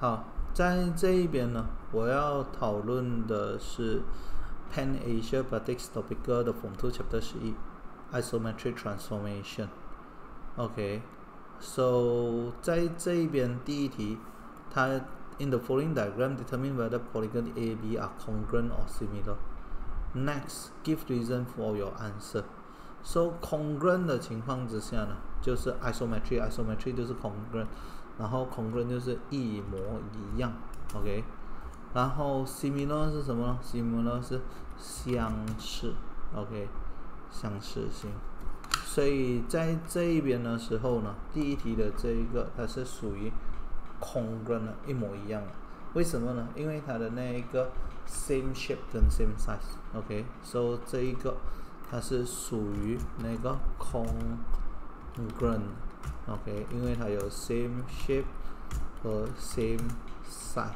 好，在这一边呢，我要讨论的是 Pan Asia Baltic Topic 的 Form Two Chapter 十一 Isometric Transformation。OK，so 在这一边第一题，它 in the following diagram determine whether polygon A B are congruent or similar。Next, give reason for your answer. So congruent 的情况之下呢，就是 isometry，isometry 就是 congruent， 然后 congruent 就是一模一样，OK。然后 similar 是什么呢？similar 是相似，OK，相似性。所以在这一边的时候呢，第一题的这一个它是属于 congruent 的，一模一样的。为什么呢？因为它的那一个 same shape 跟 same size，OK，so 这一个它是属于那个 congruent OK，因为它有 same shape 和 same size，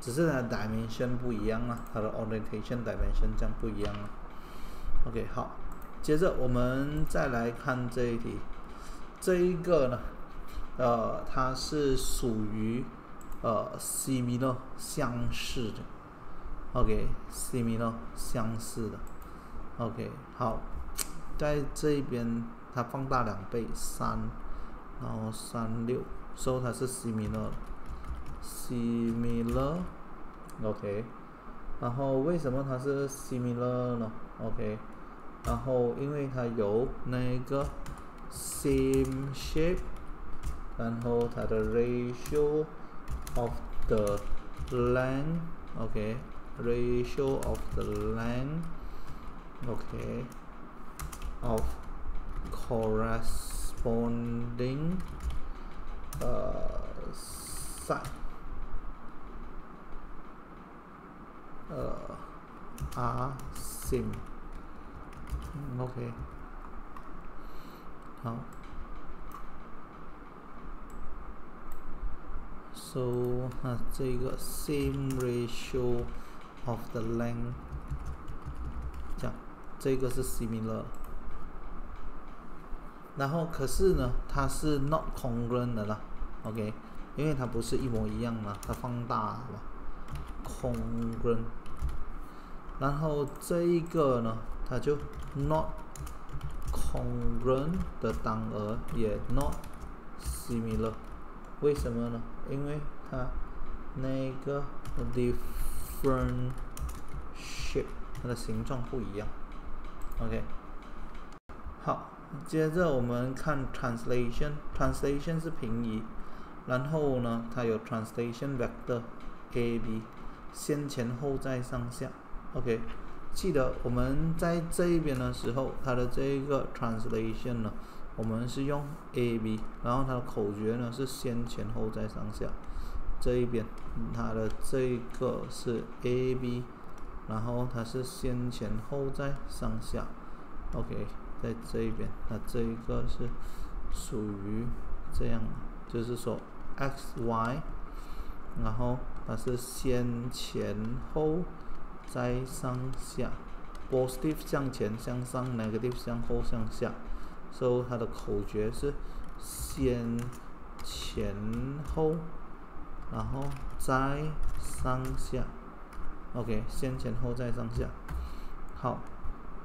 只是它的 dimension 不一样啊，它的 orientation dimension 这样不一样啊。OK，好，接着我们再来看这一题，这一个呢，呃，它是属于。呃，similar 相似的，OK，similar 相似的，OK，好，在这一边它放大两倍，三，然后三六，所以它是 similar，similar，OK，然后为什么它是 similar 呢？OK，然后因为它有那个 same shape，然后它的 ratio。of the length，OK，ratio of the length okay of corresponding uh, side uh, are same okay 好 so 啊，这个 same ratio of the length，这样，这个是 similar。 然后可是呢，它是 not congruent 的啦，OK，因为它不是一模一样嘛，它放大了嘛，congruent。然后这一个呢，它就 not congruent 的当额也 not similar。为什么呢？因为它那个 different shape，它的形状不一样。OK，好，接着我们看 translation，translation 是平移，然后呢，它有 translation vector a b，先前后再上下。OK，记得我们在这一边的时候，它的这一个 translation 呢。我们是用 A B，然后它的口诀呢是先前后再上下。这一边它的这个是 A B，然后它是先前后再上下。OK，在这一边，那这一个是属于这样，就是说 X Y，然后它是先前后再上下，positive 向前向上，negative 向后向下。so 它的口诀是先前后，然后再上下，OK，先前后再上下，好，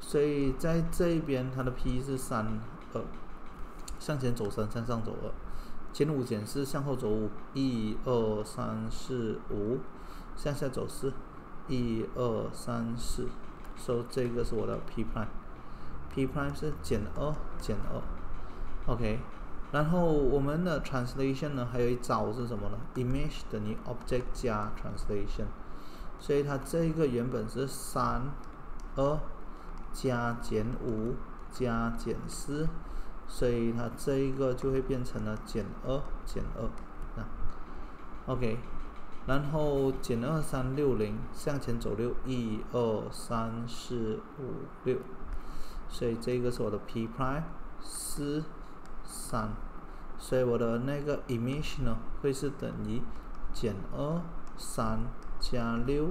所以在这一边它的 P 是三二，向前走三，向上走二，前五减四，向后走五，一二三四五，向下走四，一二三四，so 这个是我的 P prime。P prime 是减二减二，OK，然后我们的 translation 呢，还有一招是什么呢？image 等于 object 加 translation，所以它这个原本是三二加减五加减四，所以它这一个就会变成了减二减二，啊，OK，然后减二三六零向前走六，一二三四五六。所以这个是我的 P prime 四三，所以我的那个 image 呢会是等于减二三加六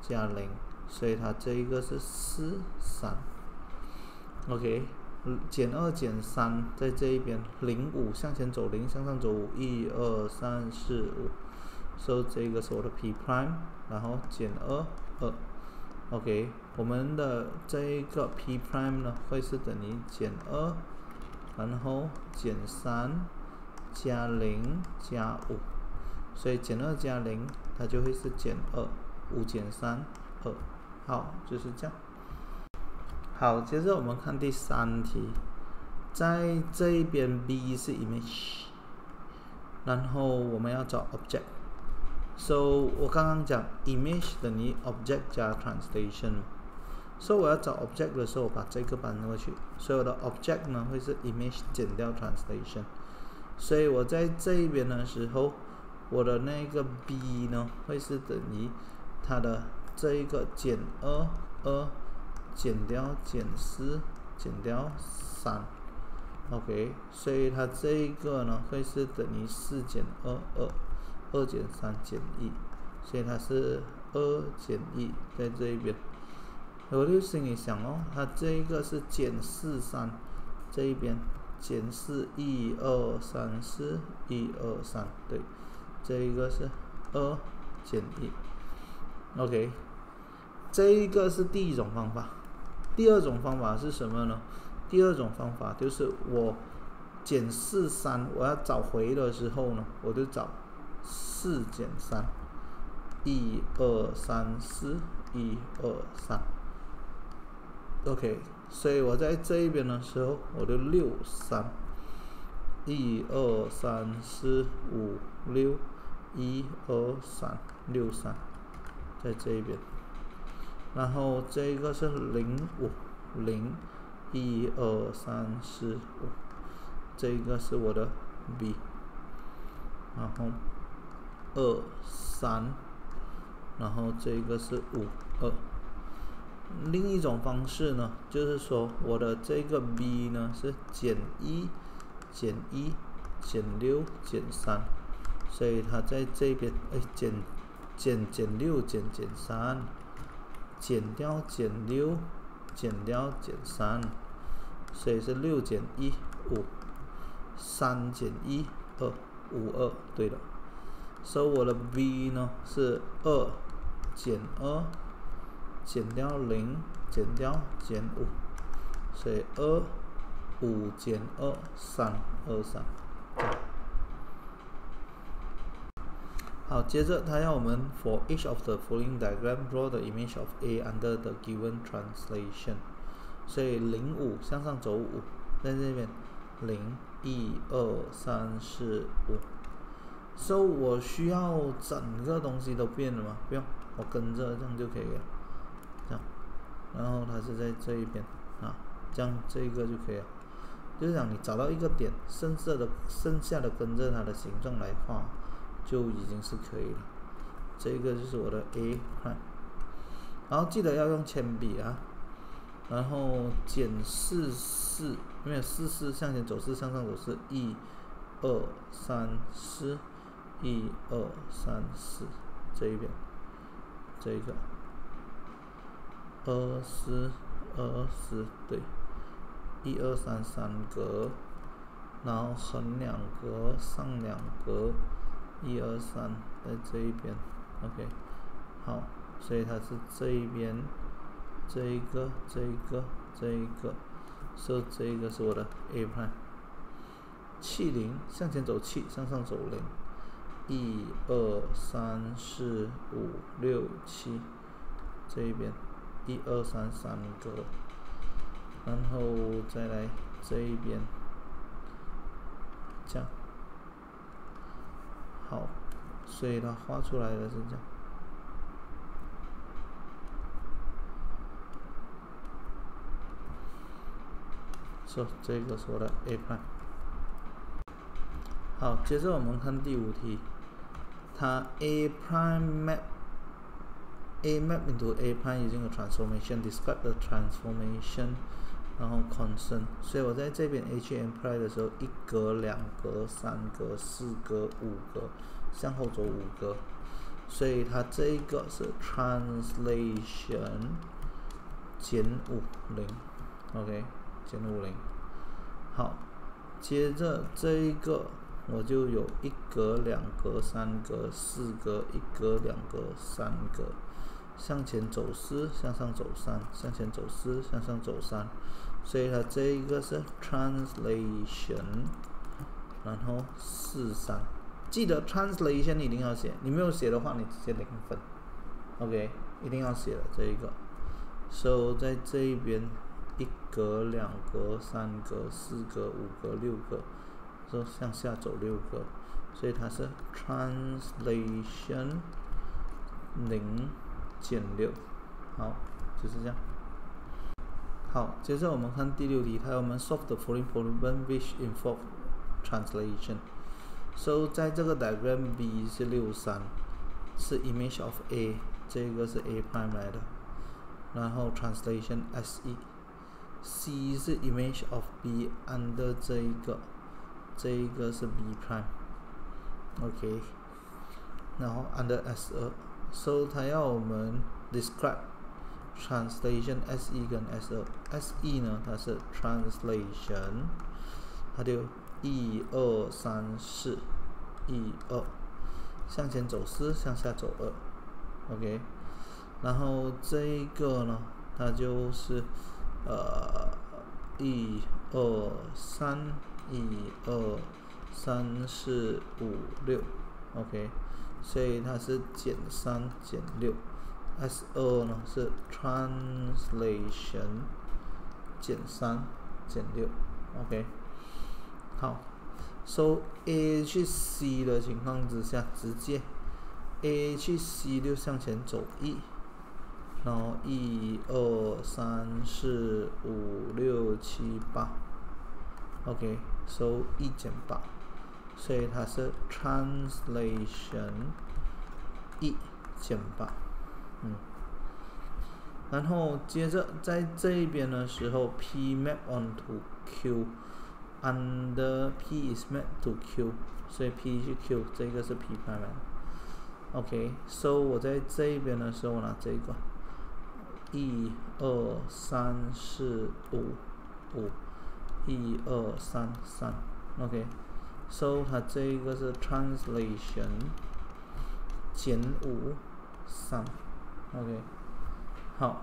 加零，所以它这一个是四三。OK，减二减三在这一边，零五向前走零向上走五，一二三四五，所以这个是我的 p prime，然后减二二，OK，我们的这一个 p prime 呢会是等于减二，然后减三加零加五，所以减二加零它就会是减二，五减三二，好，就是这样。好，接着我们看第三题，在这一边 B 是 image，然后我们要找 object。So 我刚刚讲 image 等于 object 加 translation，所以我要找 object 的时候，我把这个搬过去，所以我的 object 呢会是 image 减掉 translation，所以我在这一边的时候，我的那个 b 呢会是等于它的这一个减二二减掉减四减掉三，OK，所以它这一个呢会是等于四减二二。二减三减一，所以它是二减一在这一边。我就心里想哦，它这一个是减四三，这一边减四一二三四一二三，对，这一个是二减一。OK，这一个是第一种方法。第二种方法是什么呢？第二种方法就是我减四三，我要找回的时候呢，我就找。四减三，一二三四，一二三，OK。所以我在这一边的时候，我就六三，一二三四五六，一二三六三，在这一边。然后这个是零五零，一二三四五，这个是我的 B，然后。二三，然后这个是五二。另一种方式呢，就是说我的这个 b 呢是减一减一减六减三，所以它在这边哎减减减六减减三，减掉减六减掉减三，所以是六减一五，三减一二五二，对了。所以我的 v 呢是二减二减掉零减掉减五，所以二五减二三二三。好，接着他要我们 for each of the following diagram draw the image of A under the given translation。所以零五向上走五，在这边零一二三四五。所以我需要整个东西都变了吗？不用，我跟着这样就可以了。这样，然后它是在这一边啊，这样这一个就可以了。就是讲你找到一个点，剩下的剩下的跟着它的形状来画，就已经是可以了。这个就是我的 A 看，然后记得要用铅笔啊，然后减四四，没有四四向前走四向上走四，一、二、三、四。一二三四，这一边，这一个，二四二四对，一二三三格，然后横两格，上两格，一二三在这一边，OK，好，所以它是这一边，这一个，这一个，这一个，所以这一个是我的 A 派，七零向前走七，向上走零。一二三四五六七，这一边，一二三三个，然后再来这一边，这样，好，所以它画出来的是这样，说这个是我的 A plan。好，接着我们看第五题。它 a prime map a map into a prime using a transformation describe the transformation，然后 constant，所以我在这边 h m prime 的时候，一格、两格、三格、四格、五格，向后走五格，所以它这一个是 translation 减五零，OK，减五零，好，接着这一个我就有一格、两格、三格、四格，一格、两格、三格，向前走四，向上走三，向前走四，向上走三，所以它这一个是 translation，然后四三，记得 translation 一定要写，你没有写的话，你直接零分，OK，一定要写的这一个，so 在这一边一格、两格、三格、四格、五格、六个。就向下走六个，所以它是 translation 零减六，好，就是这样。好，接着我们看第六题，它要我们 solve the following problem which involve translation。so 在这个 diagram B 是六三，是 image of A，这个是 A prime 来的，然后 translation S E，C 是 image of B under 这一个。这一个是 B prime，OK，然后 under S 二，so 它要我们 describe Translation S 一跟 S 二，S 一呢它是 translation，它就一二三四，一二，向前走四，向下走二，OK，然后这一个呢，它就是呃一二三。一二三四五六，OK，所以它是减三减六，S 二呢是 translation 减三减六，OK，好，So A 去 C 的情况之下，直接 A 去 C 就向前走一，然后一二三四五六七八，OK。so 一减八，所以它是 translation 一减八，然后接着在这边的时候，P map onto Q，under P is map to Q，所以 P 是 Q，这个是 P prime。OK，so 我在这边的时候拿这个，一二三四五五。一二三三，OK，so 它这个是 translation 减五三，OK，好，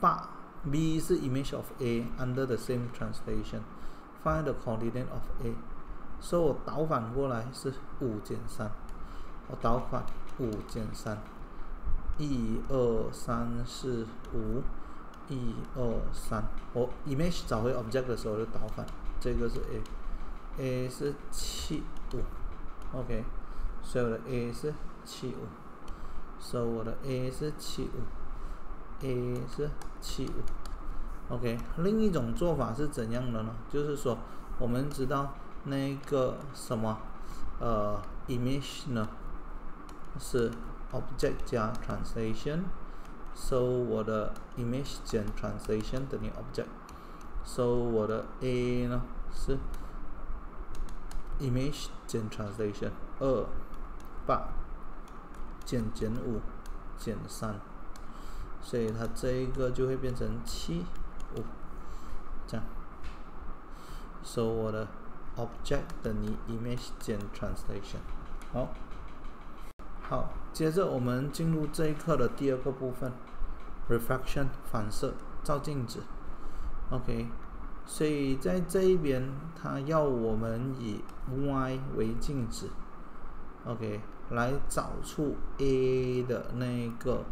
八 B 是 image of A under the same translation，find the coordinate of A，so 我倒反过来是五减三，我倒反五减三，一二三四五。一二三，我 image 找回 object 的时候就倒反，这个是 A，A 是七五，OK，所以我的 A 是七五，所以我的 A 是七五，A 是七五，OK。另一种做法是怎样的呢？就是说，我们知道那个什么，呃，image 呢是 object 加 translation。so 我的 image 减 translation 等于 object，so 我的 a 呢是 image 减 translation 二八减减五减三，所以它这一个就会变成七五这样，so 我的 object 等于 image 减 translation，好。好，接着我们进入这一课的第二个部分，reflection 反射，照镜子。OK，所以在这一边，它要我们以 Y 为镜子，OK，来找出 A 的那一个。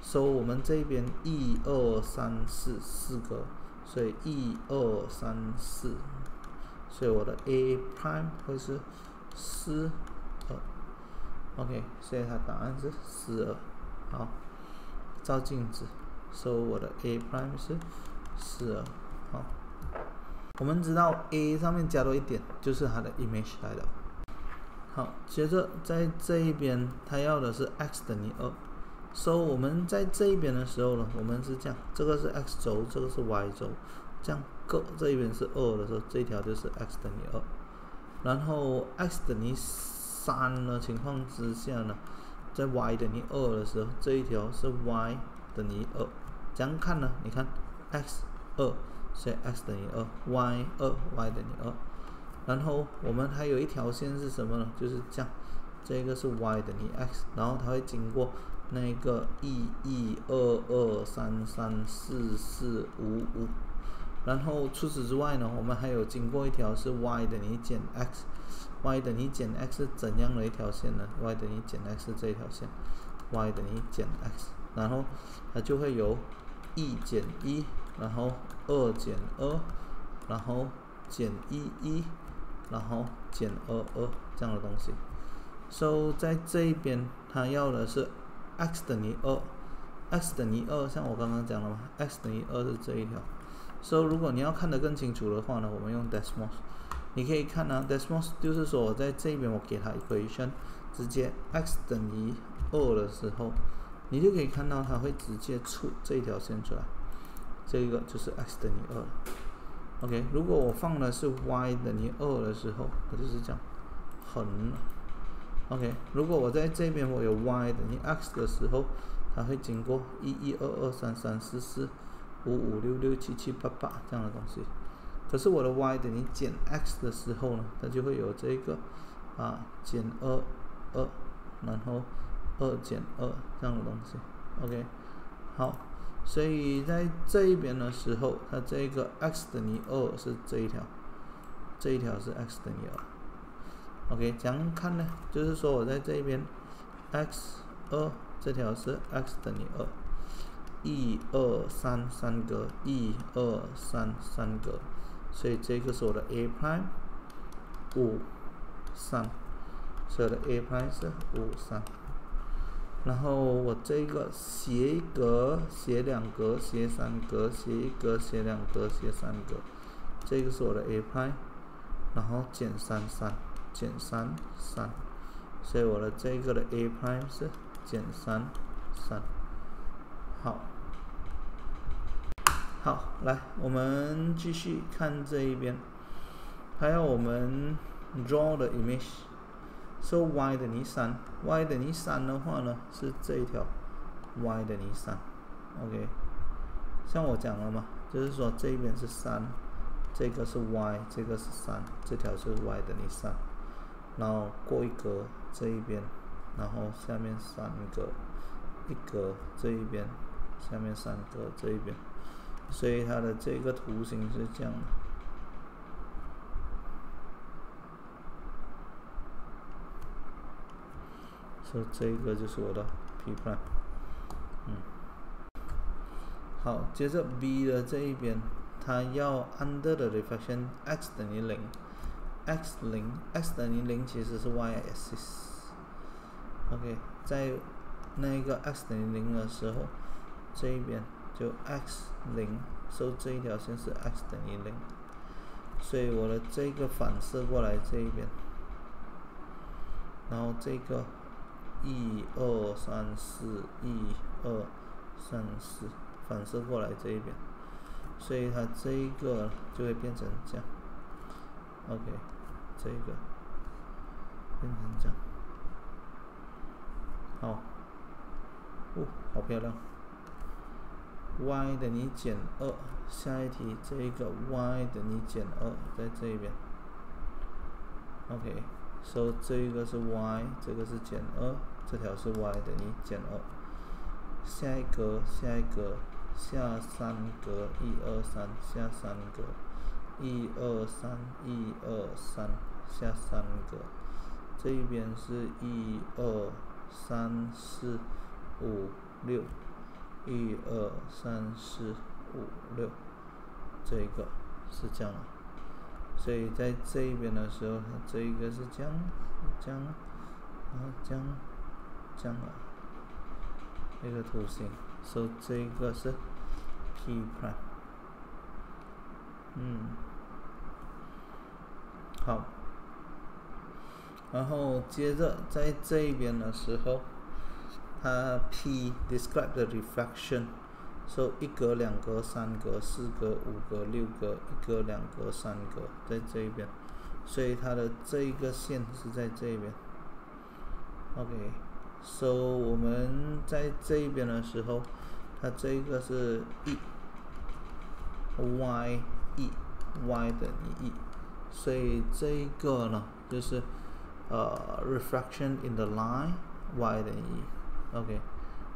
所以我们这边一二三四四个，所以一二三四，所以我的 A prime 会是四二。OK，所以它答案是四二。好，照镜子，说我的 A prime 是四二。好，我们知道 A 上面加多一点就是它的 image 来的。好，接着在这一边，它要的是 x 等于二。所以我们在这一边的时候呢，我们是这样，这个是 x 轴，这个是 y 轴，这样各这一边是二的时候，这一条就是 x 等于二。然后 x 等于。三的情况之下呢，在 y 等于二的时候，这一条是 y 等于二，这样看呢？你看 x 二，所以 x 等于二，y 二，y 等于二。然后我们还有一条线是什么呢？就是这样，这个是 y 等于 x，然后它会经过那个一一二二三三四四五五，然后除此之外呢，我们还有经过一条是 y 等于减 x，y 等于减 x 怎样的一条线呢？y 等于减 x 这一条线，y 等于减 x，然后它就会有一减一，然后二减二，然后减一一。然后减二二这样的东西，so 在这一边它要的是 x 等于二，x 等于二，像我刚刚讲了嘛，x 等于二是这一条，so 如果你要看得更清楚的话呢，我们用 Desmos，你可以看啊，Desmos 就是说我在这边我给它 equation，直接 x 等于二的时候，你就可以看到它会直接出这一条线出来，这个就是 x 等于二。OK，如果我放的是 y 等于二的时候，它就是这样横。OK，如果我在这边我有 y 等于 x 的时候，它会经过一一二二三三四四五五六六七七八八这样的东西。可是我的 y 等于减 x 的时候呢，它就会有这个啊减二二，然后二减二这样的东西。OK，好。所以在这一边的时候，它这个 x 等于二是这一条，这一条是 x 等于二。OK，怎样看呢？就是说我在这边 x 二这条是 x 等于二，一二三三格，一二三三格，所以这个是我的 a prime 五三，所以的 a prime 是五三。然后我这个斜一格，斜两格，斜三格，斜一格，斜两格，斜三格，这个是我的 api 然后减三三，减三三，所以我的这个的 api 是减三三。好，好，来，我们继续看这一边，还有我们 draw 的 image。So y 等于三，y 等于三的话呢，是这一条，y 等于三，OK，像我讲了嘛，就是说这一边是三，这个是 y，这个是三，这条是 y 等于三，然后过一格这一边，然后下面三个，一格这一边，下面三个这一边，所以它的这个图形是这样的。这这个就是我的 P prime，嗯，好，接着 B 的这一边，它要 under the reflection x 等于零，x 零，x 等于零其实是 y axis，OK，在那个 x 等于零的时候，这一边就 x 零，所以这一条线是 x 等于零，所以我的这个反射过来这一边，然后这个。一二三四，一二三四，反射过来这一边，所以它这一个就会变成这样。OK，这一个变成这样。好，哦，好漂亮。y 等于减二，下一题这一个 y 等于减二，在这一边。OK，所以这一个是 y，这个是减二。这条是 y 等于减二，下一格，下一格，下三格，一二三，下三格，一二三，一二三，下三格，这一边是一二三四五六，一二三四五六，这个是这样，所以在这一边的时候，它这一个是这样，这样，然后这样。这样的一个图形，所以这个是 P prime，嗯，好，然后接着在这一边的时候，它 P describe the reflection，所以一格、两格、三格、四格、五格、六格，一格、两格、三格，在这一边，所以它的这一个线是在这一边，OK。so 我们在这一边的时候，它这个是 e y e y 等于 e， 所以这一个呢，就是呃 refraction in the line y 等于 OK，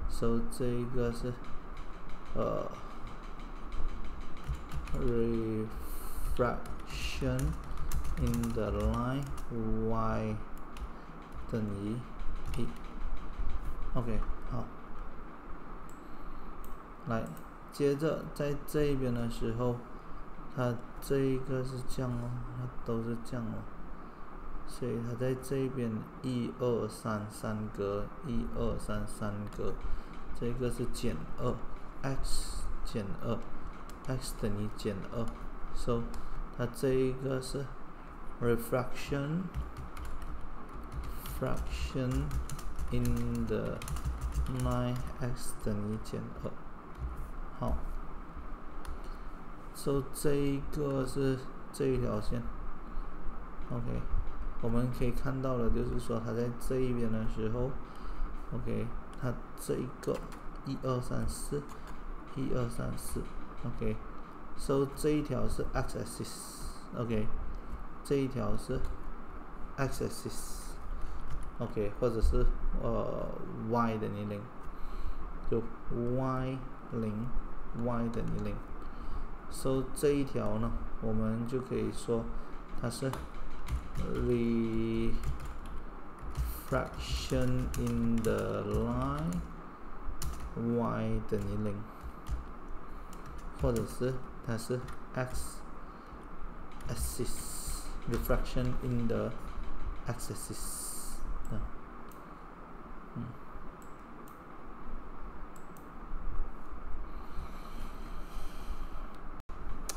所以这一个是呃 refraction in the line y 等于一 OK 好，来接着在这一边的时候。它这一个是降哦，它都是降哦，所以它在这边一二三三格，一二三三格，这个是减二，x 减二，x 等于减二，so 它这一个是 refraction fraction in the nine x 等于减二，好。so 这一个是这一条线，OK，我们可以看到了，就是说它在这一边的时候，OK，它这一个一二三四，一二三四，OK，so 这一条是 x axis，OK，这一条是 xxs axis，OK，或者是呃 y 等于零，就 y 零，y 等于零。so 这一条呢，我们就可以说它是 refraction in the line y 等于零，或者是它是 x axis refraction in the x axis 啊，嗯。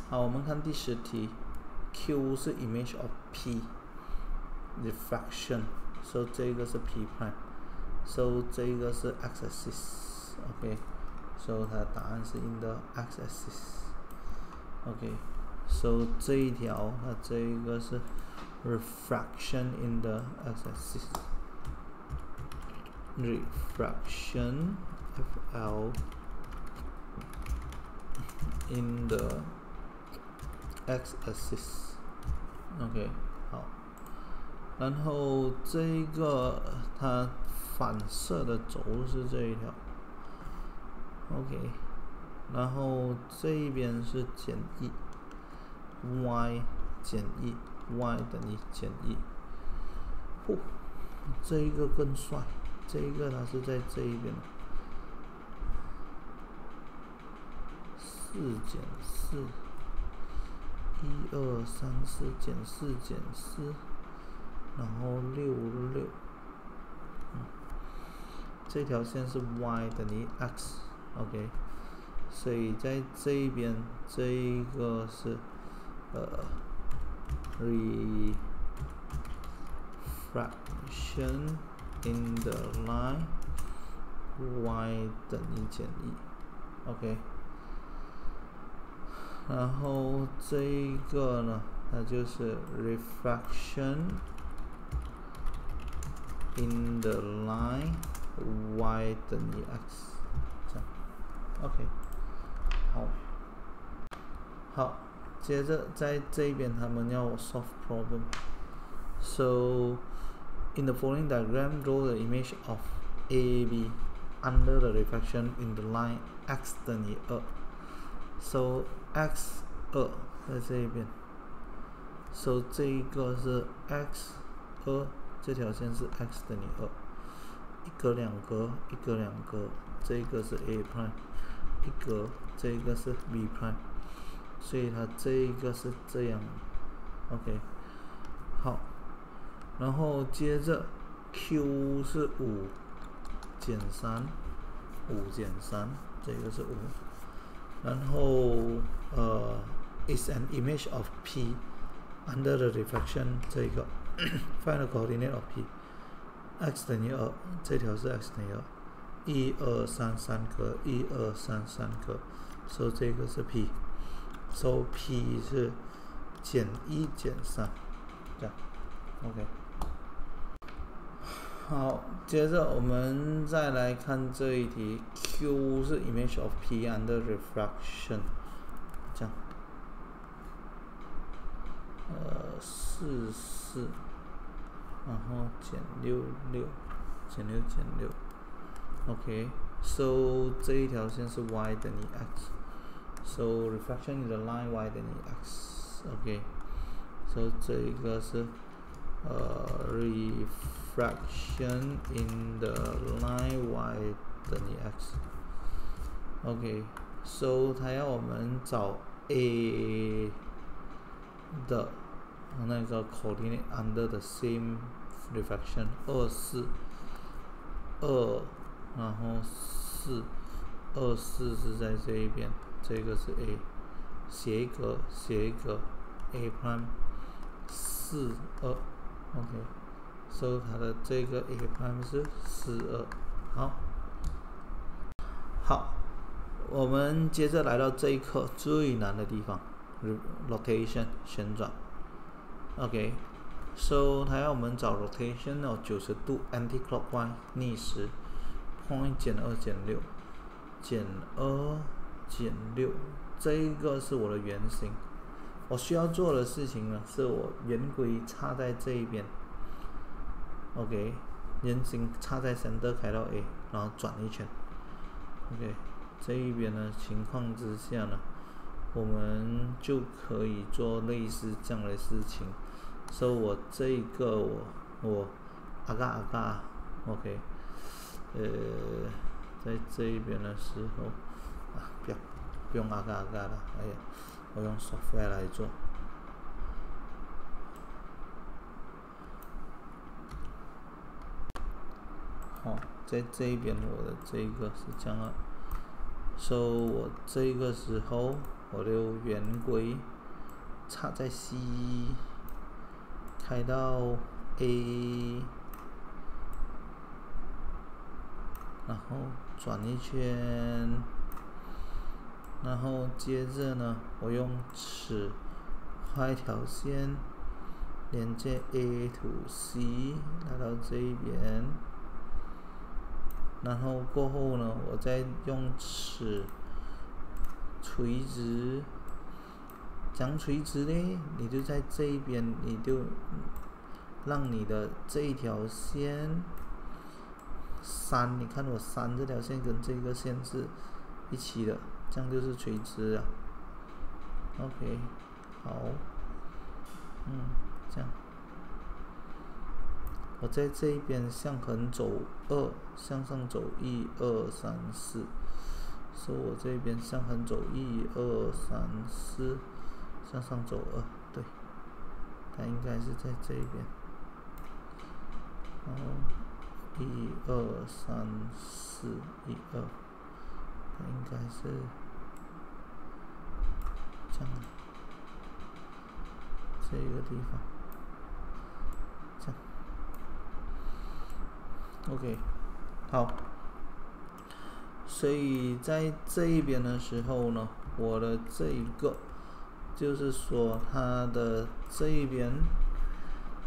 好，我们看第十题，Q 是 image of P，refraction，so 这个是 P prime，so 这个是 x axis，OK，so 它答案是 in the x axis，OK，so 这一条它这一个是 refraction in the x axis，refraction，F L in the x axis，OK，好，然后这个它反射的轴是这一条，OK，然后这一边是减一，y 减一，y 等于减一，嚯，这一个更帅，这一个它是在这一边，四减四。一二三四减四减四，然后六六，这条线是 y 等于 x，OK，所以在这一边这一个是呃，refraction in the line y 等于减一，OK。然后这一个呢，它就是 refraction in the line y 等于 x，这样，OK，好，好，接着在这边他们要 solve problem，so in the following diagram draw the image of AB under the refraction in the line x 等于二，so x 二在这一边，so 这一个是 x 二，这条线是 x 等于二，一格两格，一格两格，这个是 a prime，一格，这个是 b prime，所以它这一个是这样，OK，好， 然后接着 q 是五减三，五减三，这个是五。然后呃，is an image of P under the reflection，这个 find the coordinate of P，x 等于二，这条是 x 等于二，一二三三个，一二三三个，所以这个是 P，so P 是减一减三，这样，OK。好，接着我们再来看这一题，Q 是 image of P under refraction，这样 呃四四，然后减六六，减六减六，OK，so 这一条线是 y 等于 x，so reflection in the line y 等于 x，OK，so 这一个是呃 refraction in the line y 等于 x，OK，so 它要我们找 a 的那个 coordinate under the same reflection 二四二，然后四二四是在这一边，这个是 a，写一个写一个 a prime 四二 ，OK，so 它的这个 a prime 是四二，好，好，我们接着来到这一课最难的地方。rotation 旋转，OK，so 它要我们找 rotation 哦九十度 anti-clockwise 逆时，point 减二减六，减二减六，这一个是我的圆形，我需要做的事情呢是我圆规插在这一边，OK，人形插在 center 开到 A，然后转一圈，OK，这一边呢情况之下呢。我们就可以做类似这样的事情，所以我这一个我我阿嘎阿嘎，OK，呃，在这一边的时候啊，不要不用阿嘎阿嘎了，哎呀，我用 software 来做。好，在这一边我的这个是这样啊，所以我这个时候。我的圆规插在 C，开到 A，然后转一圈，然后接着呢，我用尺画一条线，连接 A to C，来到这一边，然后过后呢，我再用尺。垂直，讲垂直呢，你就在这一边，你就让你的这一条线，三，你看我三这条线跟这个线是一起的，这样就是垂直啊。OK，好，嗯，这样，我在这一边向横走二，向上走一二三四。说我这边向横走一二三四，向上走二，对，它应该是在这边。然后一二三四一二，它应该是这样，这个地方，这样，OK，好。所以在这一边的时候呢，我的这一个就是说它的这一边，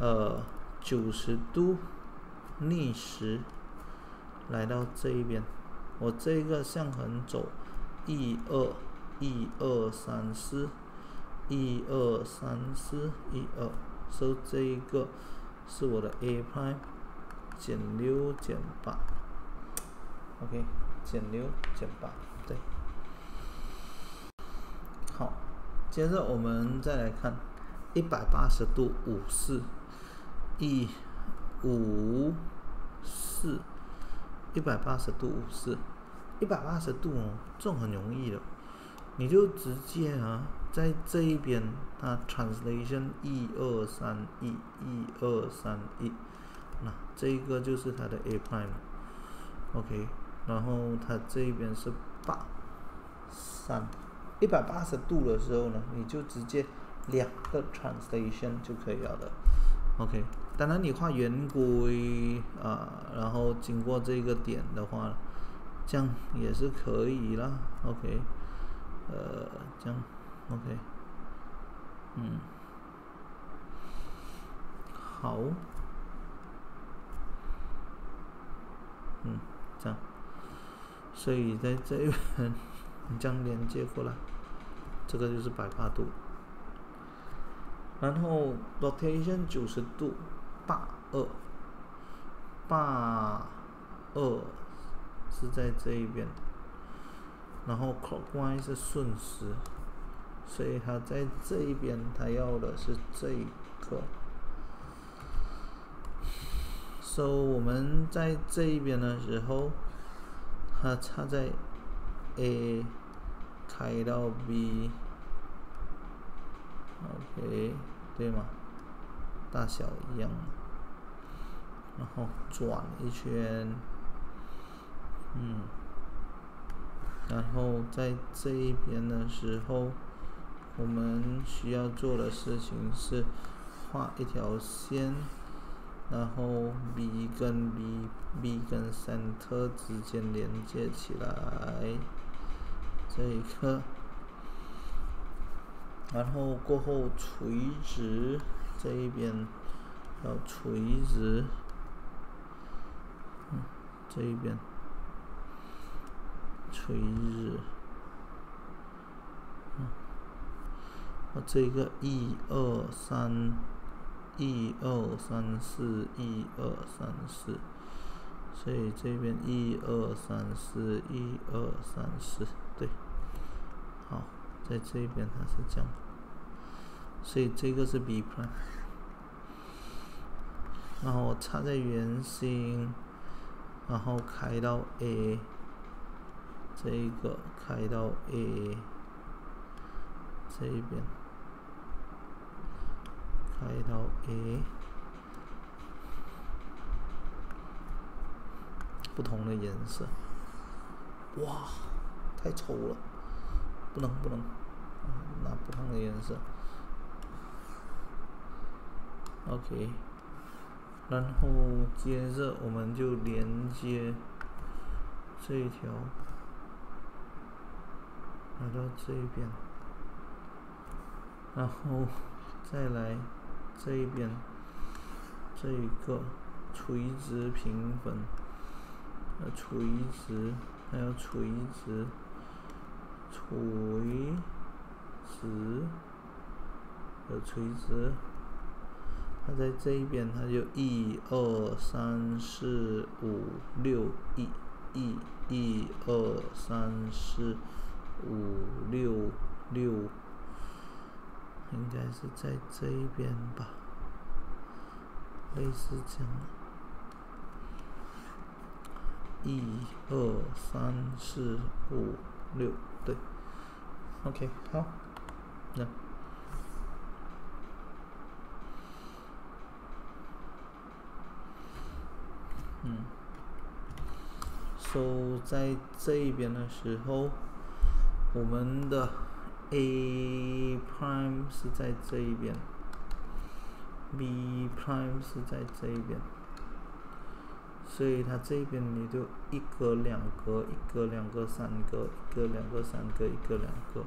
呃，九十度逆时来到这一边，我这个向横走一二一二三四一二三四一二，所以这一个是我的 api 减六减八。，OK。减六减八，对。好，接着我们再来看一百八十度五四一五四一百八十度五四一百八十度哦，这很容易的，你就直接啊，在这一边它 translation 一二三一一二三一，那这一个就是它的 a prime，OK。然后它这边是八三一百八十度的时候呢，你就直接两个 translation 就可以了的，OK。当然你画圆规啊，然后经过这个点的话，这样也是可以啦，OK。呃，这样，OK。嗯，好，嗯，所以在这一边，你这样连接过来，这个就是百八度。然后 rotation 九十度，八二，八二是在这一边，然后 clockwise 是顺时，所以它在这一边，它要的是这一个。so 我们在这一边的时候，它插在 A 开到 B，OK 对吗？大小一样，然后转一圈，嗯，然后在这一边的时候，我们需要做的事情是画一条线。然后 B 跟 B，B 跟 center 之间连接起来，这一颗，然后过后垂直这一边要垂直，嗯，这一边。垂直，嗯，我这个一二三。一二三四，一二三四，所以这边一二三四，一二三四，对，好，在这边它是这样，所以这个是 B prime，然后插在圆心，然后开到 A，这个开到 A，这一边。开到 A，不同的颜色，哇，太丑了，不能不能，拿不同的颜色，OK，然后接着我们就连接这一条，来到这边，然后再来。这一边，这一个垂直平分，呃，垂直，还有垂直，垂直，有垂直，它在这一边，它就一二三四五六一，一，一二三四五六六。应该是在这一边吧，类似这样。一二三四五六，对，OK，好，那，嗯，so 在这边的时候，我们的。A prime 是在这一边，B prime 是在这一边，所以它这边你就一格两格，一格两格三格，一格两个三格，一格两个，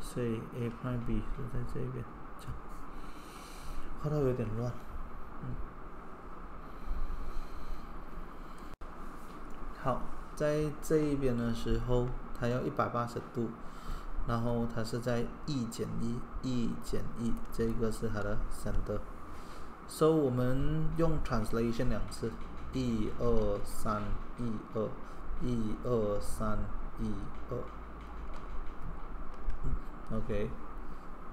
所以 A prime B 是在这边，这样，画到有点乱，嗯，好，在这一边的时候，它要一百八十度。然后它是在一减一，一减一，这个是它的 center。所以我们用 translation 两次，一二三，一二，一二三，一二。OK。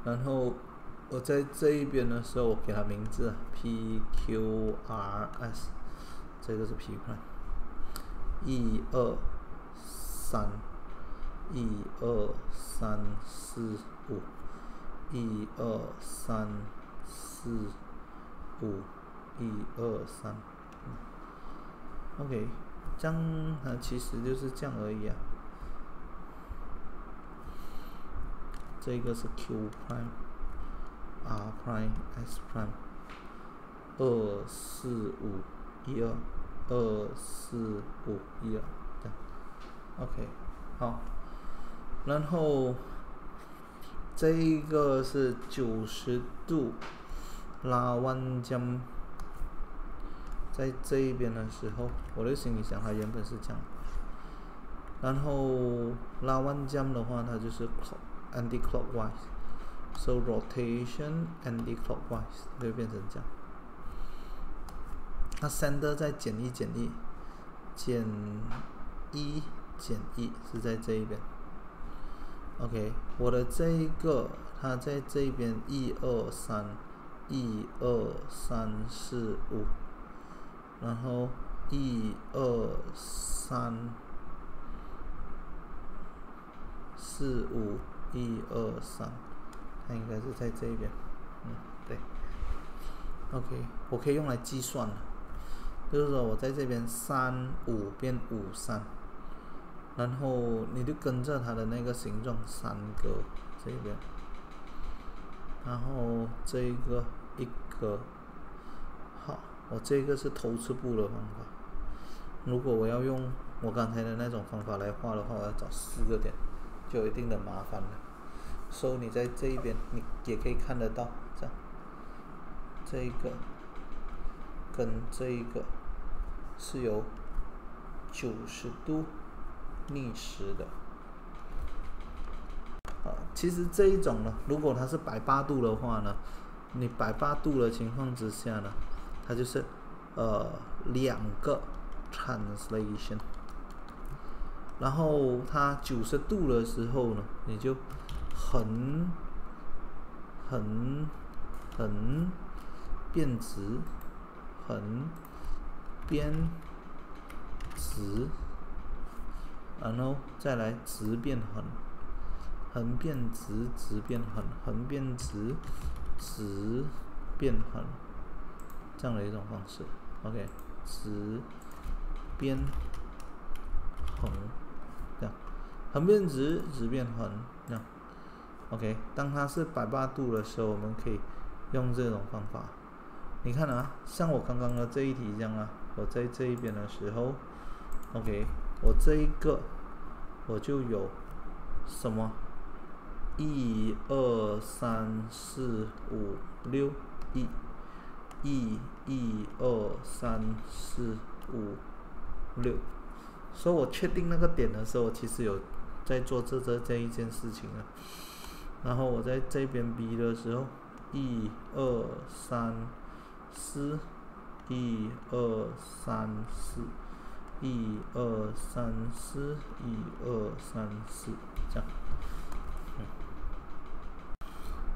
然后我在这一边的时候，我给它名字 P Q R S，这个是 P 块，一二三。一二三四五，一二三四五，一二三，OK，这样它其实就是这样而已啊。这个是 Q prime，R prime，S prime，二四五一二，二四五一二，这样，OK，好。然后，这一个是九十度拉弯将，在这一边的时候，我的心里想，它原本是这样。然后拉弯将的话，它就是 clock anti clockwise，，so rotation anti-clockwise 就变成这样。那 center 再减一减一，减一减一是在这一边。OK，我的这一个它在这边一二三，一二三四五，然后一二三。四五一二三，它应该是在这边，嗯，对。OK，我可以用来计算了，就是说我在这边三五变五三，然后你就跟着它的那个形状三个这边，然后这个一个，好，我这个是偷吃布的方法。如果我要用我刚才的那种方法来画的话，我要找四个点。就有一定的麻烦了，所以你在这一边，你也可以看得到，这样，这一个跟这一个是有九十度逆时的。啊，其实这一种呢，如果它是百八度的话呢，你百八度的情况之下呢，它就是呃两个 translation。然后它九十度的时候呢，你就横横横变直，横边直，然后再来直变横，横变直，直变横，横变直，直变横，这样的一种方式。OK，直边横。这样横变直，直变横，这样，OK。当它是百八度的时候，我们可以用这种方法。你看啊，像我刚刚的这一题这样啊，我在这一边的时候，OK，我这一个我就有什么一二三四五六一，一一二三四五六，所以我确定那个点的时候，我其实有。在做这这这一件事情啊，然后我在这边比的时候，一二三四，一二三四，一二三四，一二三四，这样。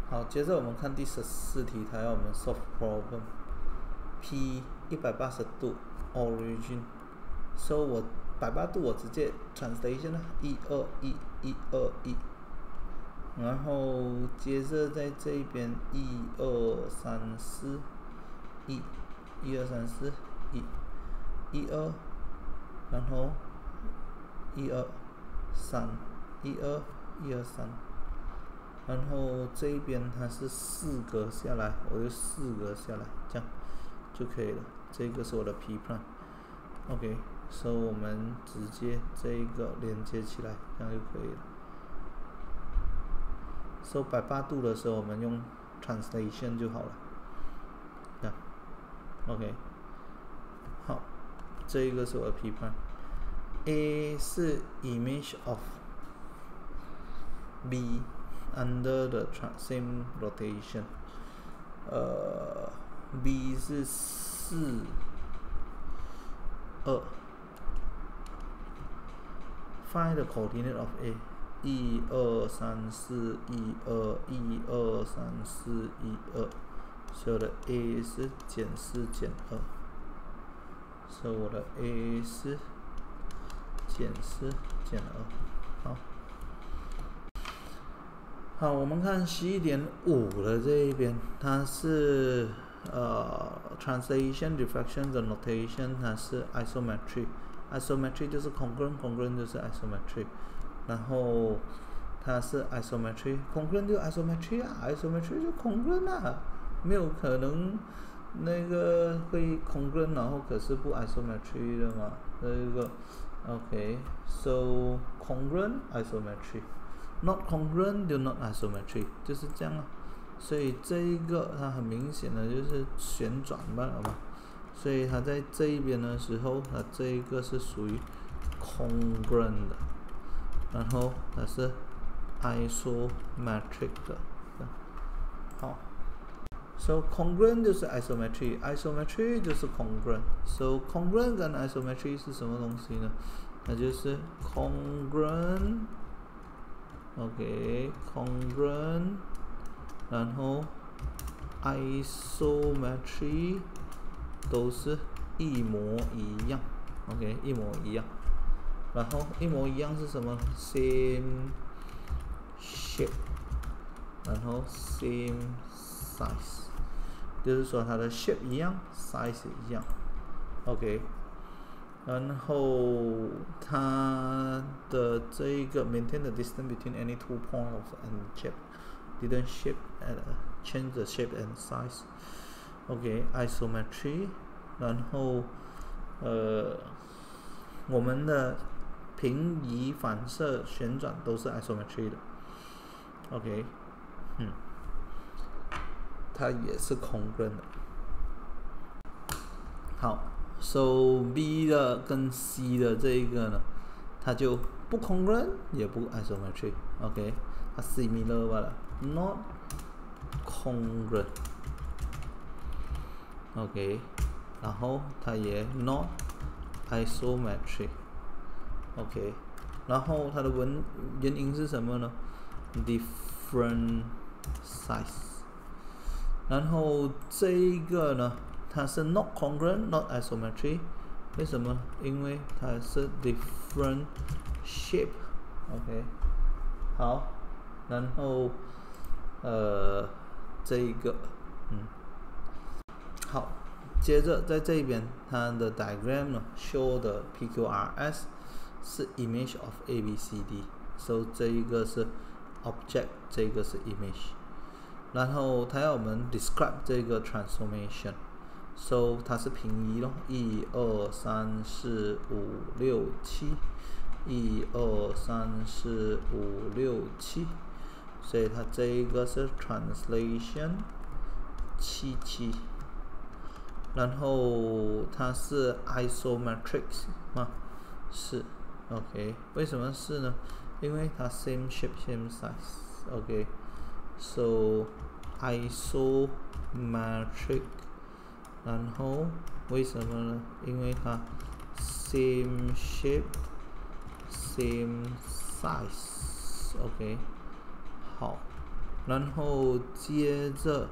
好，接着我们看第十四题，它要我们 solve problem，P 一百八十度 origin，so 我。百八度我直接 translation 啦，一二一，一二一，然后接着在这边一二三四，一，一二三四，一，一二，然后一二三，一二一二三，然后这一边它是四格下来，我就四格下来，这样就可以了。这个是我的 P plan，OK。所以我们直接这一个连接起来，这样就可以了。收百八度的时候，我们用 translation 就好了。这样，OK。这一个是我的批判。A 是 image of B under the same rotation。呃，B 是四二。Find the coordinate of A，一二三四，一二一二三四一二，所以我的 A 是减四减二，是我的 A 四减四减二，好，好，我们看十一点五的这一边，它是呃 translation reflection 的 notation，它是 isometry。isometry 就是 congruent，congruent 就是 isometry，然后它是 isometry，congruent 就 isometry 啊，isometry 就 congruent 啊，没有可能那个会 congruent 然后可是不 isometry 的嘛，这个 OK，so congruent isometry，not congruent 就 not isometry，就是这样啊，所以这一个它很明显的就是旋转罢了嘛。所以它在这一边的时候，它这一个是属于 congruent 的，然后它是 isometric 的 So congruent 就是 isometry，isometry 就是 congruent。So congruent 跟 isometry 是什么东西呢？那就是 congruent，OK，congruent，然后 isometry 都是一模一样，OK，一模一样。然后一模一样是什么？Same shape，然后 same size， 就是说它的 shape 一样，size 一样，OK。然后它的这一个 maintain the distance between any two points and shape didn't shape and change the shape and size。OK，isometry，然后呃我们的平移、反射、旋转都是 isometry 的，OK，嗯， 它也是 congruent 的。好，so B 的跟 C 的这一个呢，它就不 congruent，也不 isometric。OK，它 similar 罢了，not congruent，OK，然后它也 not isometric。OK，然后它的文原因是什么呢？Different size。然后这一个呢，它是 not congruent，not isometry。为什么？因为它是 different shape。OK，好，然后呃这一个，嗯，好，接着在这边它的 diagram 呢，show 的 PQRS。是 image of A B C D，so 这一个是 object，这个是 image， 然后它要我们 describe 这个 transformation，so 它是平移咯，一二三四五六七，一二三四五六七，所以它这一个是 translation 七七，然后它是 isometric 吗？是。OK，为什么是呢？因为它 same shape same size，OK。OK，so isometric，然后为什么呢？因为它 same shape same size。OK，好，然后接着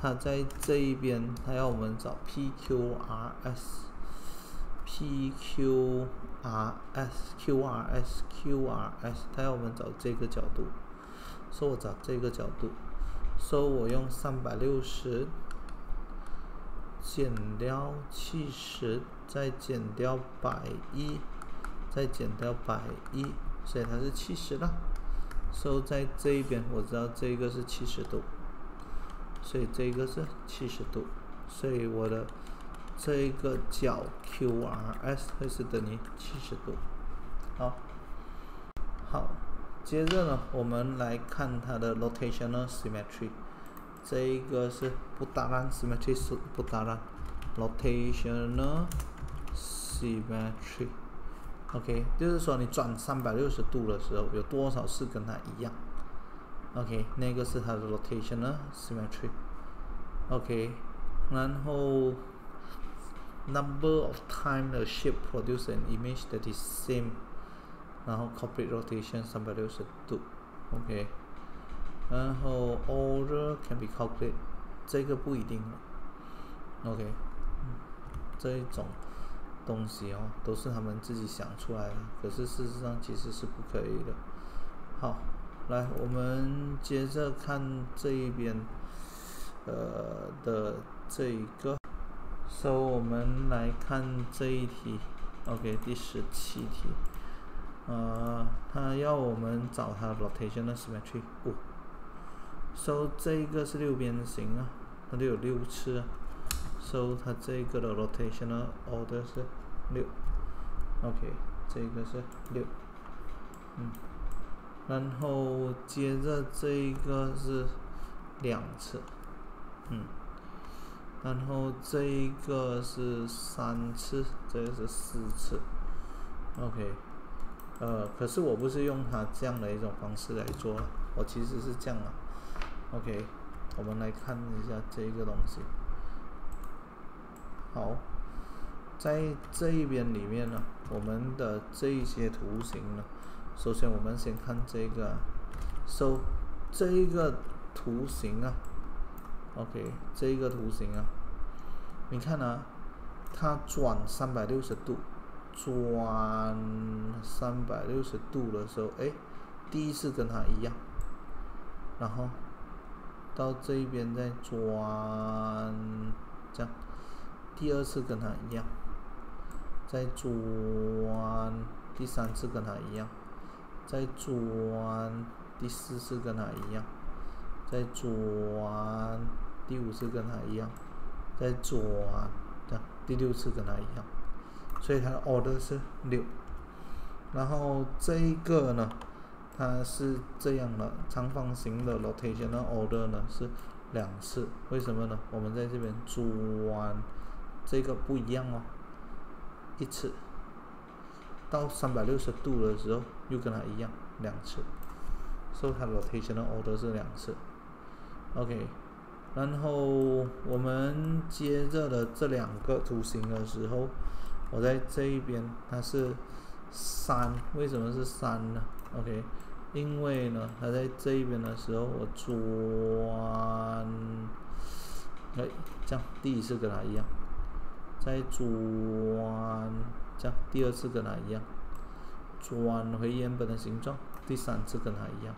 它在这一边，它要我们找 PQRS，PQ。R S Q R S Q R S，它要我们找这个角度， 说我找这个角度，说我用三百六十减掉七十，再减掉百一，再减掉百一，所以它是七十了。说在这一边我知道这个是七十度，所以这个是七十度，所以我的。这一个角 QRS 会是等于七十度，好，好，接着呢，我们来看它的 rotational symmetry，这一个是不打乱 symmetry 是不打乱 rotational symmetry，OK，就是说你转三百六十度的时候，有多少是跟它一样？OK，那个是它的 rotational symmetry，OK，然后。number of time the shape produce an image that is same 然后 copy rotation 三百六十度，OK，然后 order can be calculated 这个不一定，OK，这一种东西哦，都是他们自己想出来的，可是事实上其实是不可以的。好，来我们接着看这一边，呃的这一个。so 我们来看这一题，OK，第十七题，呃，他要我们找它 rotational symmetry 五，so 这个是六边形啊，它就有六次，so 它这个的 rotational order 是六，OK，这个是六，嗯，然后接着这个是两次，嗯。然后这个是三次，这个是四次，OK，呃，可是我不是用它这样的一种方式来做，我其实是这样啊，OK，我们来看一下这个东西。好，在这一边里面呢，我们的这一些图形呢，首先我们先看这个，so 这一个图形啊，OK，这一个图形啊，你看啊，它转三百六十度，转三百六十度的时候，哎，第一次跟它一样，然后到这一边再转，这样。第二次跟它一样，再转，第三次跟它一样，再转，第四次跟它一样，再转，第五次跟它一样，再转，这样第六次跟它一样，所以它的 order 是六。然后这一个呢，它是这样的长方形的 rotation 的 order 呢是两次，为什么呢？我们在这边转。这个不一样哦，一次到三百六十度的时候又跟它一样两次，所以它 rotation 的 order 是两次，OK，然后我们接着的这两个图形的时候，我在这一边它是三，为什么是三呢？OK，因为呢它在这一边的时候我转，哎，这样第一次跟它一样。再转，这样第二次跟它一样，转回原本的形状，第三次跟它一样，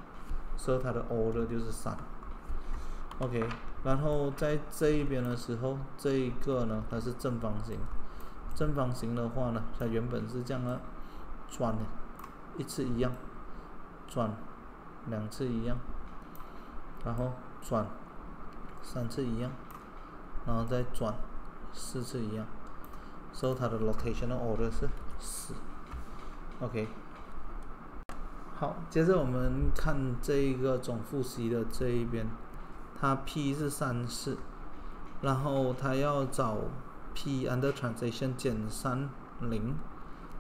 所以它的 O 呢就是三。OK，然后在这一边的时候，这一个呢它是正方形，正方形的话呢，它原本是这样的，转一次一样，转两次一样，然后转三次一样，然后再转。四次一样，所以它的 rotational order 是四，OK。好，接着我们看这一个总复习的这一边，它 P 是三次，然后它要找 P under transition 减三零，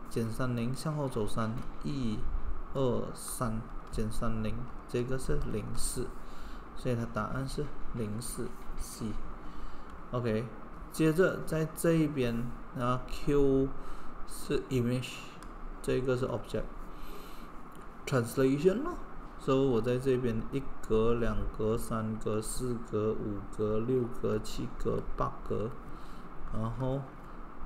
减三零向后走三，一、二、三减三零，这个是零四，所以它答案是零四 C，OK。接着在这一边，然后 Q 是 image，这个是 object，translation 咯，所以我在这边一格、两格、三格、四格、五格、六格、七格、八格，然后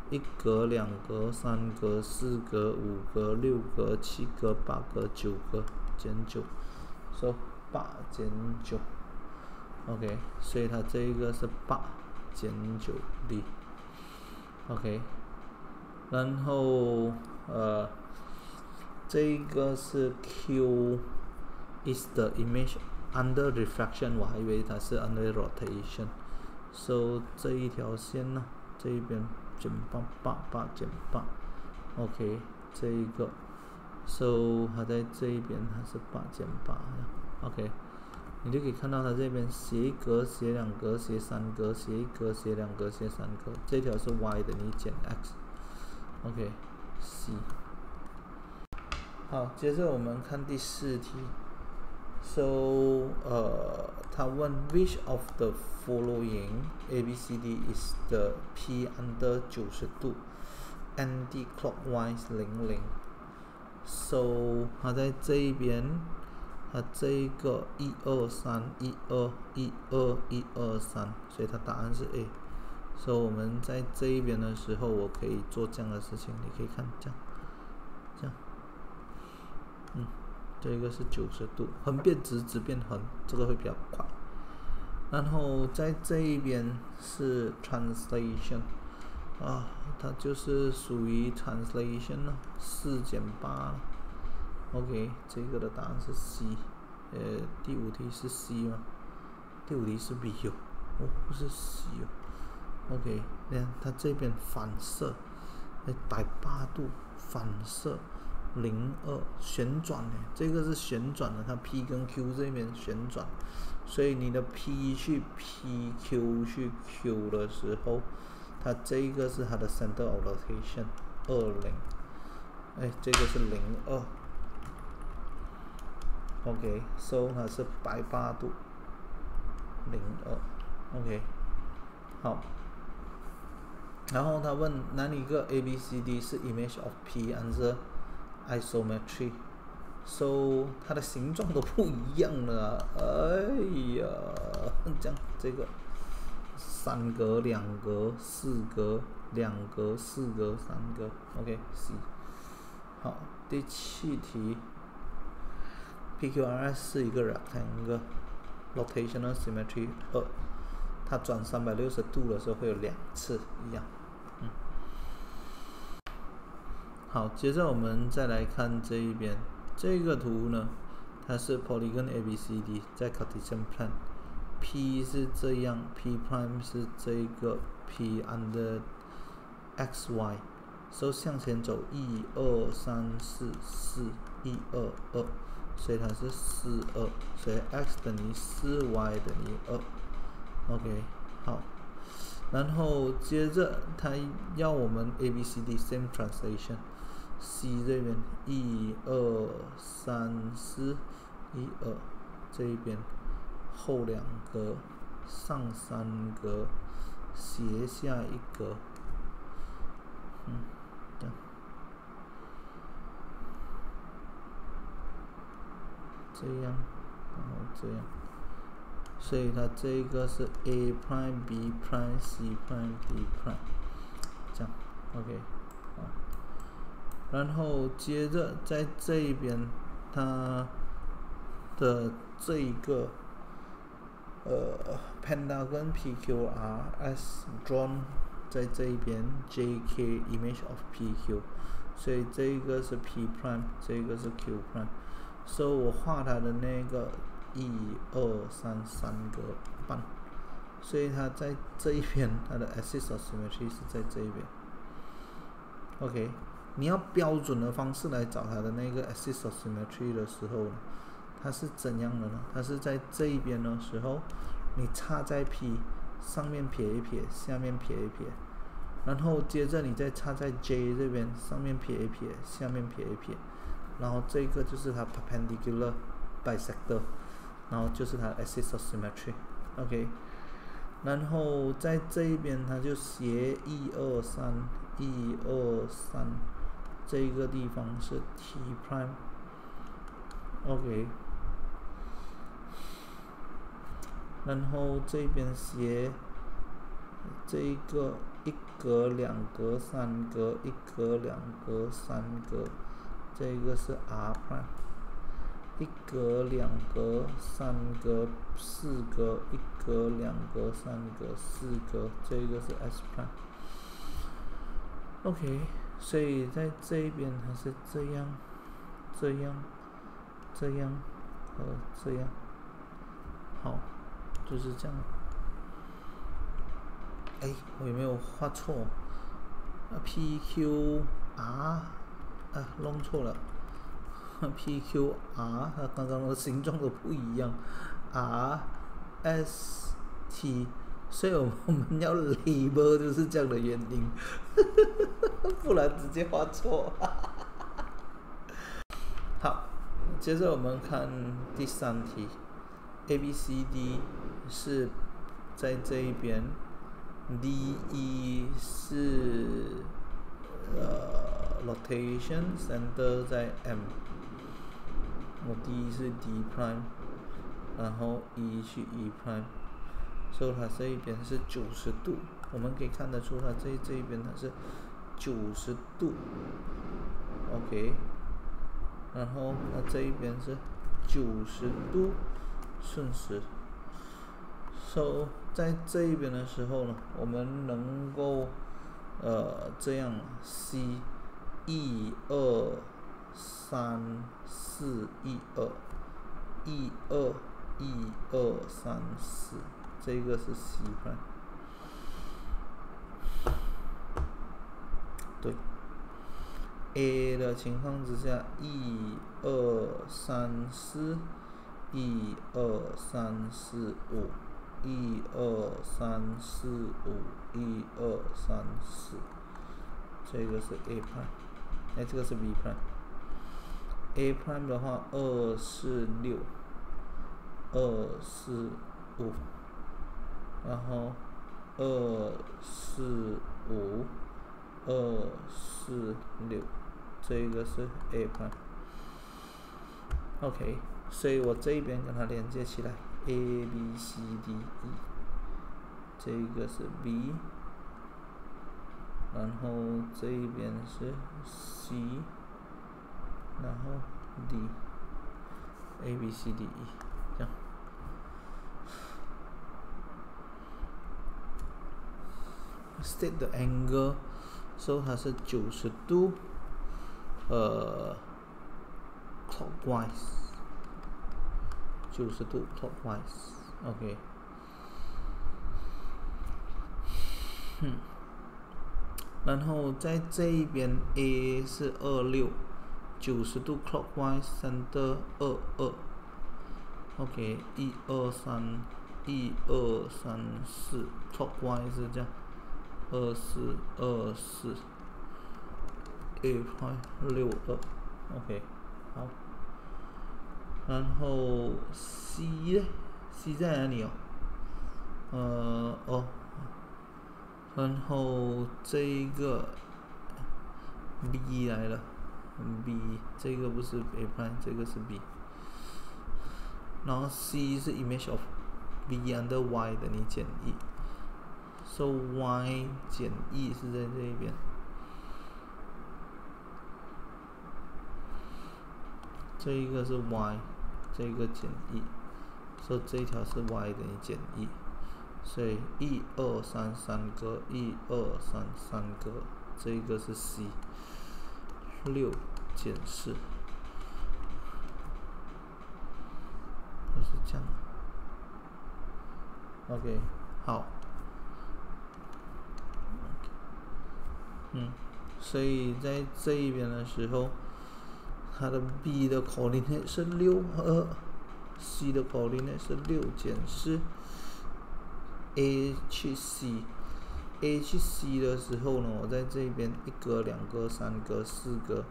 一格、两格、三格、四格、五格、六格、七格、八格、九格减九，所以八减九，OK，所以它这一个是八。减九 d，OK，然后呃，这个是 Q is the image under reflection，我还以为它是 under rotation，so 这一条线呢，这一边减八八八减八，OK，这一个，so 它在这一边它是八减八，OK。你就可以看到它这边斜一格、斜两格、斜三格、斜一格、斜两格、斜三格，这条是 y 的，你减 x，OK，C。好，接着我们看第四题。So，呃，他问 Which of the 俘虏营 A B C D is the P under 九十度，anti-clockwise 零零？So，它在这一边。它这一个一二三一二一二一二三，所以它答案是 A。所以我们在这一边的时候，我可以做这样的事情，你可以看这样，这样，嗯，这个是九十度，横变直，直变横，这个会比较快。然后在这一边是 translation，啊，它就是属于 translation 了，四减八。OK，这个的答案是 C，呃，第五题是 C 吗？第五题是 B 哟，哦，不是 C 哟。OK，你看它这边反射，一百八度反射，零二旋转的，这个是旋转的，它 P 跟 Q 这边旋转，所以你的 P 去 PQ 去 Q 的时候，它这个是它的 center of rotation 二零，哎，这个是零二。OK，so 它是百八度零二，OK，好。然后他问哪一个 A B C D 是 image of p under isometric so 它的形状都不一样了，哎呀，这样这个三格两格四格两格四格三格，OK C，好，第七题，PQRS 是一个 rectangle，rotational symmetry 二，它转三百六十度的时候会有两次一样。嗯。好，接着我们再来看这一边。这个图呢，它是 polygon ABCD 在 Cartesian plan，P 是这样，P prime 是这个 P under x y，所以向前走一二三四四一二二，所以它是四二，所以 x 等于四 y 等于二，OK，好，然后接着它要我们 ABCD same translation。C 这边一二三四，一二这一边后两格上三格斜下一格，嗯，这样，然后这样，所以它这个是 A prime B prime C prime D prime，这样，OK，然后接着在这一边，它的这一个呃 pentagon PQRS drawn 在这一边 JK image of PQ，所以这一个是 P prime，这个是 Q prime，所以我画它的那个一二三三个半，所以它在这一边，它的 axis of symmetry 是在这一边，OK。你要标准的方式来找它的那个 axis of symmetry 的时候，它是怎样的呢？它是在这一边的时候，你插在 P 上面撇一撇，下面撇一撇，然后接着你再插在 J 这边，上面撇一撇，下面撇一撇，然后这个就是它 perpendicular bisector，然后就是它 axis of symmetry，OK，然后在这一边它就斜一二三，一二三。这个地方是 T prime，OK，然后这边写这一个一格两格三格一格两格三格，这个是 R prime，一格两格三格四格一格两格三格四格，这个是 S prime，OK。所以在这一边它是这样，这样，这样和这样，好，就是这样。哎，我有没有画错？啊，P Q R，啊，弄错了。P Q R，它刚刚的形状都不一样。R S T。所以我们要 label 就是这样的原因，不然直接画错。好，接着我们看第三题，A B C D 是在这一边，D E 是呃 rotation center 在 M，我 D 是 D prime，然后 E 去 E prime。所以它这一边是九十度，我们可以看得出它这这一边它是九十度，OK，然后它这一边是九十度顺时，So，在这一边的时候呢，我们能够呃这样 C 一二三四一二一二一二三四。这个是 C 盘，对。A 的情况之下，一二三四，一二三四五，一二三四五，一二三四，这个是 A 盘，哎，这个是 B 盘。A 盘的话，二四六，二四五。然后二四五二四六，这个是 A 盘。OK，所以我这边跟它连接起来，A B C D E，这个是 B，然后这一边是 C，然后 D，A B C D E，State the angle，so 它是九十度，呃。clockwise 九十度 clockwise，OK，嗯，然后在这一边 A 是二六，九十度 clockwise center 二二，OK，一二三，一二三四 clockwise 是这样， 二四二四，A 派六二，OK，好。然后 C 呢？C 在哪里哦？呃哦，然后这一个 B 来了，B 这个不是 A 派这个是 B。然后 C 是 image of B under Y 等于减一，so Y 减 E 是在这一边。这一个是 Y。这一个减一，所以这一条是 y 等于减一，所以一二三三个，一二三三个，这一个是 c，六减四，就是这样。OK，好。嗯，所以在这一边的时候。它的 b 的高呢是六二，c 的高呢是六减四，a 去 c，a 去 c 的时候呢，我在这边一个、两个、三个、四个，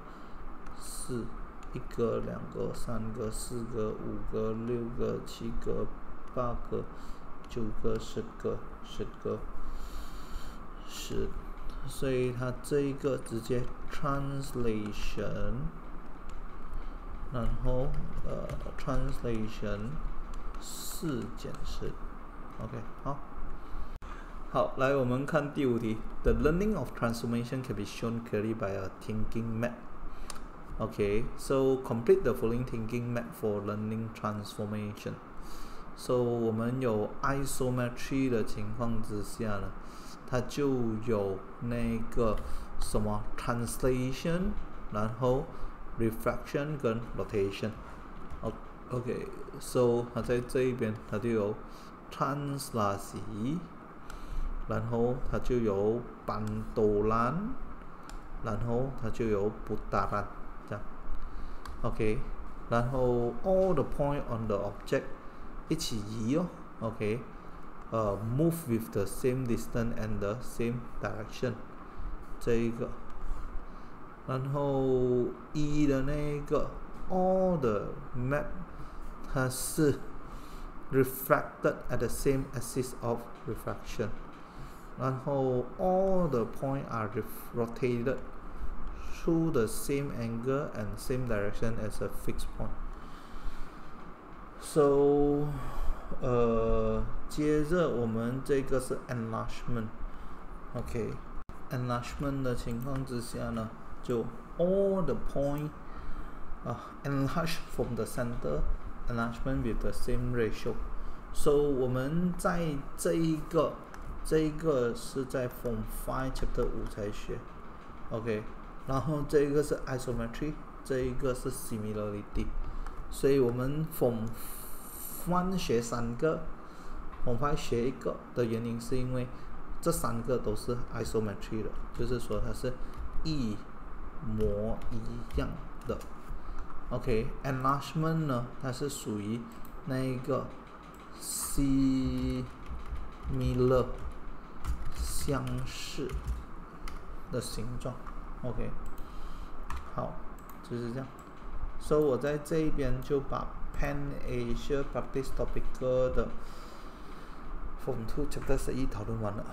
四，一个、两个、三个、四个、五个、六个、七个、八个、九个、十个、十个，十，所以它这一个直接 translation。然后呃，translation 四减十，OK，好，好，来我们看第五题。The learning of transformation can be shown clearly by a thinking map. Okay, so complete the following thinking map for learning transformation. So 我们有 isometry 的情况之下呢， 它就有那个什么 translation，然后 refraction 跟 rotation，o OK，so 它在这一边它就有 translation，然后它就有 pantulan，然后它就有 putaran，这样，OK，然后 all the point on the object 一起移哦，OK，呃 move with the same distance and the same direction，这一个。然后一的那个 all the map 它是 refracted at the same axis of refraction，然后 all the point are rotated through the same angle and same direction as a fixed point。So， 呃，接着我们这个是 enlargement，OK，enlargement 的情况之下呢？就 all the point uh, enlarge from the center enlargement with the same ratio. So 我们在这一个这一个是在 from Five Chapter 五才学，OK，然后这一个是 isometry，这一个是 similarity，所以我们 Form One 学三个，Form Five 学一个的原因是因为这三个都是 isometry 的，就是说它是一模一样的，OK，enlargement 呢，它是属于那一个 similar 相似的形状，OK，好，就是这样。所以我在这一边就把 Pan Asia Practice Topic 的 Form Two Chapter 十一讨论完了。